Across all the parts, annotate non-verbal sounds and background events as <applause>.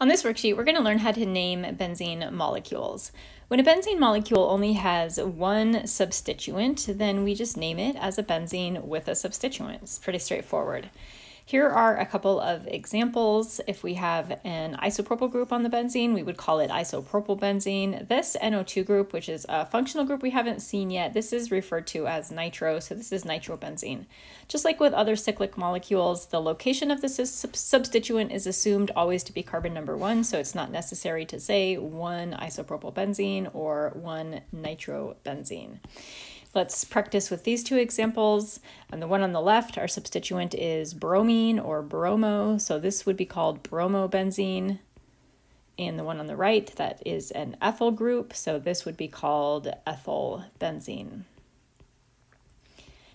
On this worksheet, we're going to learn how to name benzene molecules. When a benzene molecule only has one substituent, then we just name it as a benzene with a substituent. It's pretty straightforward. Here are a couple of examples. If we have an isopropyl group on the benzene, we would call it isopropylbenzene. This NO2 group, which is a functional group we haven't seen yet, this is referred to as nitro, so this is nitrobenzene. Just like with other cyclic molecules, the location of the substituent is assumed always to be carbon number one, so it's not necessary to say one isopropylbenzene or one nitrobenzene. Let's practice with these two examples. And the one on the left, our substituent is bromine or bromo. So this would be called bromobenzene. And the one on the right, that is an ethyl group. So this would be called ethyl benzene.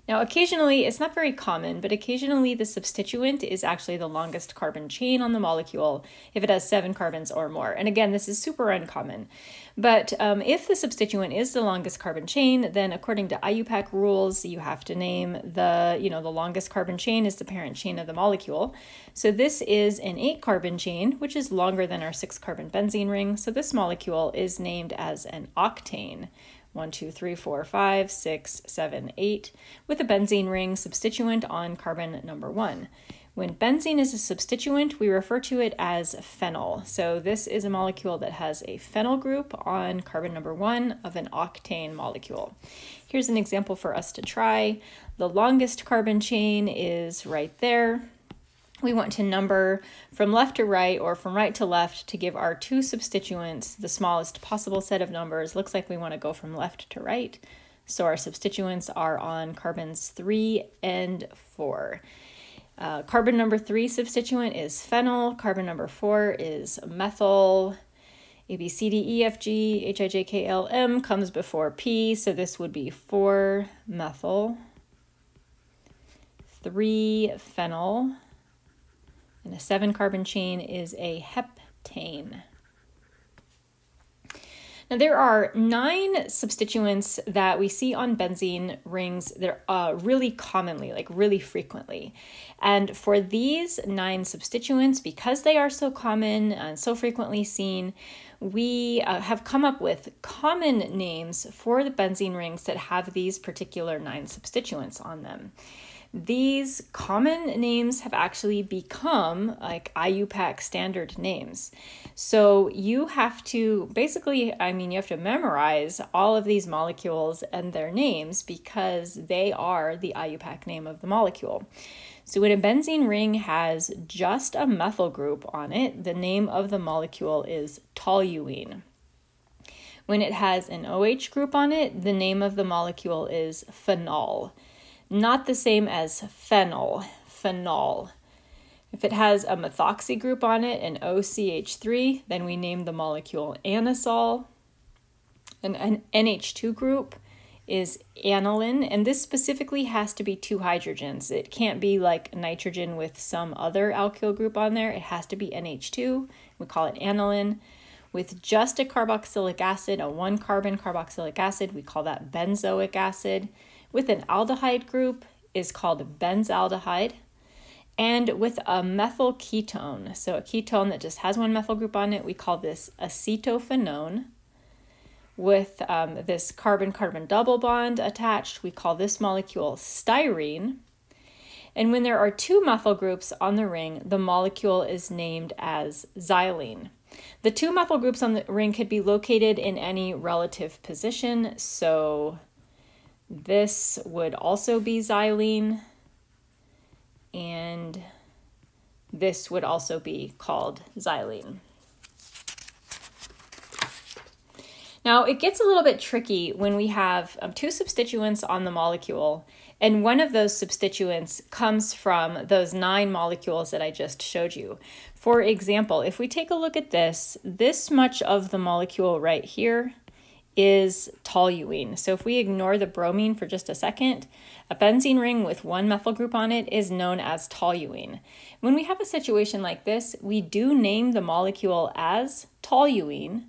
Now, occasionally, it's not very common, but occasionally the substituent is actually the longest carbon chain on the molecule if it has seven carbons or more. And again, this is super uncommon. But um, if the substituent is the longest carbon chain, then according to IUPAC rules, you have to name the, you know, the longest carbon chain is the parent chain of the molecule. So this is an eight carbon chain, which is longer than our six carbon benzene ring. So this molecule is named as an octane. 1, 2, 3, 4, 5, 6, 7, 8, with a benzene ring substituent on carbon number 1. When benzene is a substituent, we refer to it as phenyl. So this is a molecule that has a phenyl group on carbon number 1 of an octane molecule. Here's an example for us to try. The longest carbon chain is right there we want to number from left to right or from right to left to give our two substituents the smallest possible set of numbers. Looks like we want to go from left to right. So our substituents are on carbons 3 and 4. Uh, carbon number 3 substituent is phenyl. Carbon number 4 is methyl. A, B, C, D, E, F, G, H, I, J, K, L, M comes before P. So this would be 4 methyl, 3 phenyl, and a seven carbon chain is a heptane. Now, there are nine substituents that we see on benzene rings that uh, really commonly, like really frequently. And for these nine substituents, because they are so common and so frequently seen, we uh, have come up with common names for the benzene rings that have these particular nine substituents on them these common names have actually become like IUPAC standard names. So you have to basically, I mean, you have to memorize all of these molecules and their names because they are the IUPAC name of the molecule. So when a benzene ring has just a methyl group on it, the name of the molecule is toluene. When it has an OH group on it, the name of the molecule is phenol not the same as phenyl, phenol. If it has a methoxy group on it, an OCH3, then we name the molecule anisole. An, an NH2 group is aniline, and this specifically has to be two hydrogens. It can't be like nitrogen with some other alkyl group on there. It has to be NH2. We call it aniline. With just a carboxylic acid, a one carbon carboxylic acid, we call that benzoic acid with an aldehyde group is called benzaldehyde. And with a methyl ketone, so a ketone that just has one methyl group on it, we call this acetophenone. With um, this carbon carbon double bond attached, we call this molecule styrene. And when there are two methyl groups on the ring, the molecule is named as xylene. The two methyl groups on the ring could be located in any relative position, so this would also be xylene, and this would also be called xylene. Now, it gets a little bit tricky when we have um, two substituents on the molecule, and one of those substituents comes from those nine molecules that I just showed you. For example, if we take a look at this, this much of the molecule right here is toluene. So if we ignore the bromine for just a second, a benzene ring with one methyl group on it is known as toluene. When we have a situation like this, we do name the molecule as toluene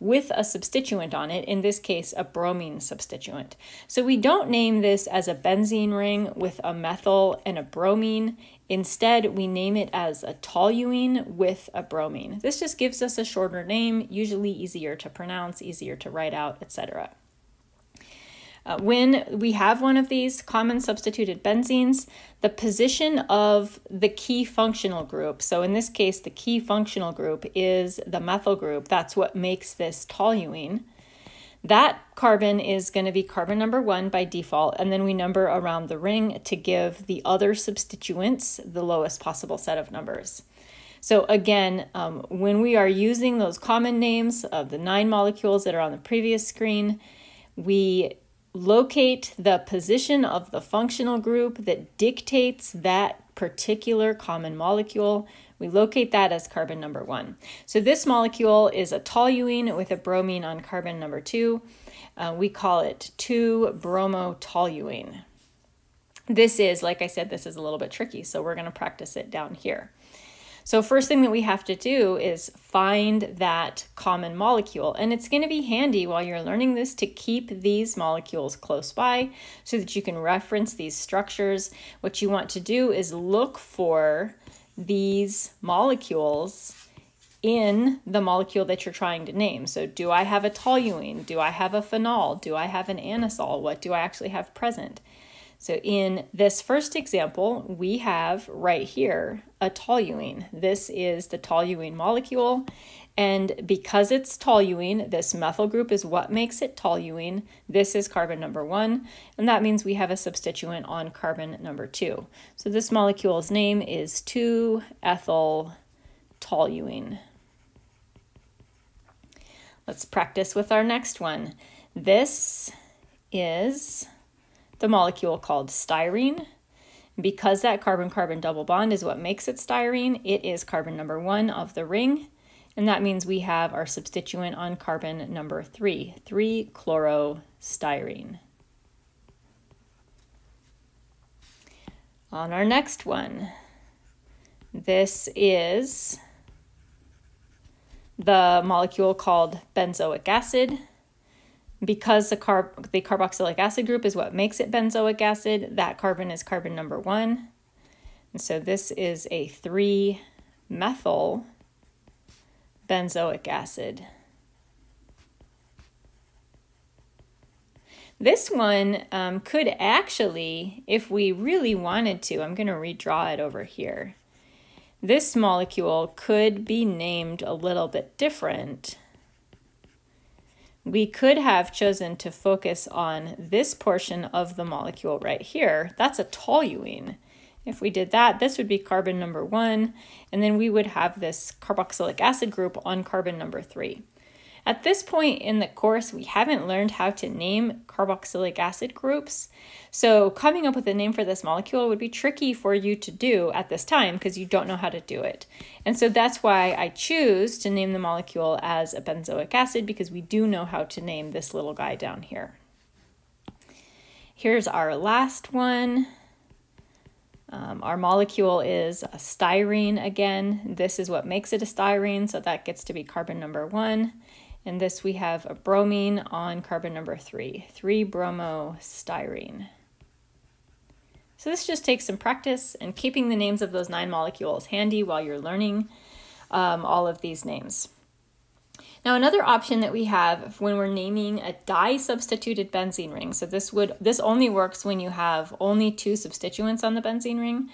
with a substituent on it, in this case, a bromine substituent. So we don't name this as a benzene ring with a methyl and a bromine. Instead, we name it as a toluene with a bromine. This just gives us a shorter name, usually easier to pronounce, easier to write out, etc. Uh, when we have one of these common substituted benzenes, the position of the key functional group, so in this case, the key functional group is the methyl group, that's what makes this toluene. That carbon is going to be carbon number one by default, and then we number around the ring to give the other substituents the lowest possible set of numbers. So again, um, when we are using those common names of the nine molecules that are on the previous screen, we locate the position of the functional group that dictates that particular common molecule. We locate that as carbon number one. So this molecule is a toluene with a bromine on carbon number two. Uh, we call it 2-bromotoluene. This is, like I said, this is a little bit tricky, so we're going to practice it down here. So first thing that we have to do is find that common molecule. And it's going to be handy while you're learning this to keep these molecules close by so that you can reference these structures. What you want to do is look for these molecules in the molecule that you're trying to name. So, do I have a toluene? Do I have a phenol? Do I have an anisole? What do I actually have present? So in this first example, we have right here a toluene. This is the toluene molecule. And because it's toluene, this methyl group is what makes it toluene. This is carbon number one, and that means we have a substituent on carbon number two. So this molecule's name is 2-ethyl toluene. Let's practice with our next one. This is the molecule called styrene. Because that carbon-carbon double bond is what makes it styrene, it is carbon number one of the ring, and that means we have our substituent on carbon number three, 3-chlorostyrene. On our next one, this is the molecule called benzoic acid. Because the, carb the carboxylic acid group is what makes it benzoic acid, that carbon is carbon number one. And so this is a 3-methyl benzoic acid. This one um, could actually, if we really wanted to, I'm going to redraw it over here. This molecule could be named a little bit different we could have chosen to focus on this portion of the molecule right here. That's a toluene. If we did that, this would be carbon number one, and then we would have this carboxylic acid group on carbon number three. At this point in the course, we haven't learned how to name carboxylic acid groups. So coming up with a name for this molecule would be tricky for you to do at this time because you don't know how to do it. And so that's why I choose to name the molecule as a benzoic acid because we do know how to name this little guy down here. Here's our last one. Um, our molecule is a styrene again. This is what makes it a styrene, so that gets to be carbon number one. In this we have a bromine on carbon number three, 3-bromostyrene. So this just takes some practice and keeping the names of those nine molecules handy while you're learning um, all of these names. Now another option that we have when we're naming a di-substituted benzene ring, so this would this only works when you have only two substituents on the benzene ring,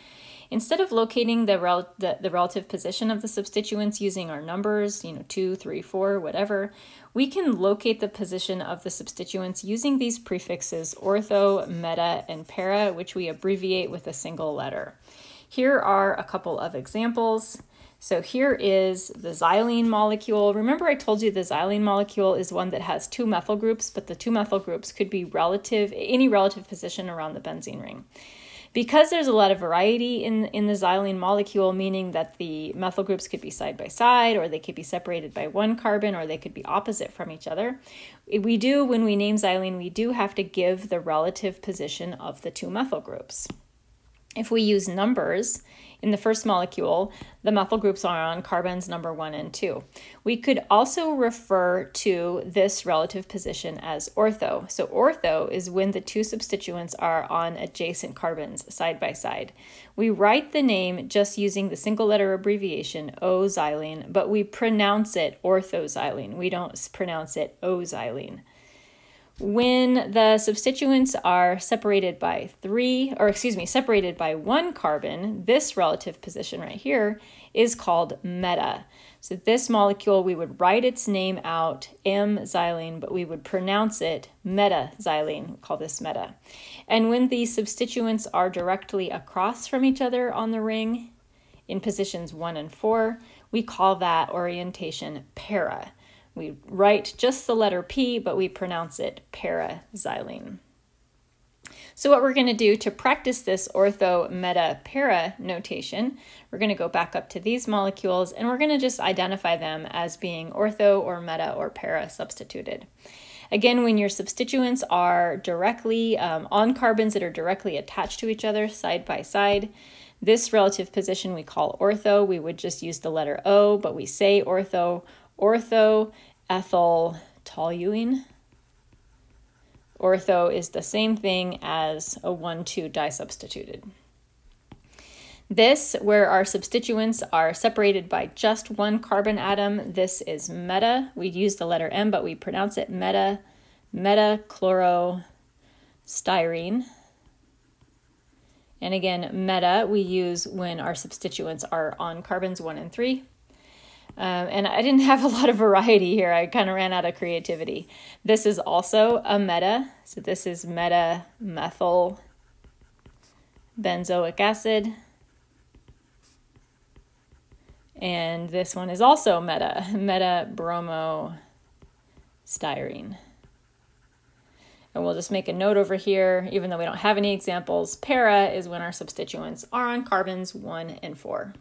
Instead of locating the, rel the, the relative position of the substituents using our numbers, you know, two, three, four, whatever, we can locate the position of the substituents using these prefixes ortho, meta, and para, which we abbreviate with a single letter. Here are a couple of examples. So here is the xylene molecule. Remember I told you the xylene molecule is one that has two methyl groups, but the two methyl groups could be relative, any relative position around the benzene ring. Because there's a lot of variety in, in the xylene molecule, meaning that the methyl groups could be side by side, or they could be separated by one carbon, or they could be opposite from each other, we do, when we name xylene, we do have to give the relative position of the two methyl groups. If we use numbers, in the first molecule, the methyl groups are on carbons number one and two. We could also refer to this relative position as ortho. So, ortho is when the two substituents are on adjacent carbons side by side. We write the name just using the single letter abbreviation O-xylene, but we pronounce it orthoxylene. We don't pronounce it O-xylene. When the substituents are separated by three, or excuse me, separated by one carbon, this relative position right here is called meta. So this molecule, we would write its name out, M-xylene, but we would pronounce it meta-xylene, we call this meta. And when the substituents are directly across from each other on the ring, in positions one and four, we call that orientation para. We write just the letter P, but we pronounce it paraxylene. So what we're going to do to practice this ortho meta para notation, we're going to go back up to these molecules and we're going to just identify them as being ortho or meta or para substituted. Again, when your substituents are directly um, on carbons that are directly attached to each other side by side, this relative position we call ortho. We would just use the letter O, but we say ortho ortho ethyl toluene. Ortho is the same thing as a 1,2 disubstituted. This, where our substituents are separated by just one carbon atom, this is meta. We use the letter M, but we pronounce it meta, metachlorostyrene. And again, meta we use when our substituents are on carbons 1 and 3. Um, and I didn't <laughs> have a lot of variety here. I kind of ran out of creativity. This is also a meta. So this is meta methyl benzoic acid. And this one is also meta, <laughs> meta bromo styrene. And we'll just make a note over here, even though we don't have any examples. Para is when our substituents are on carbons 1 and 4.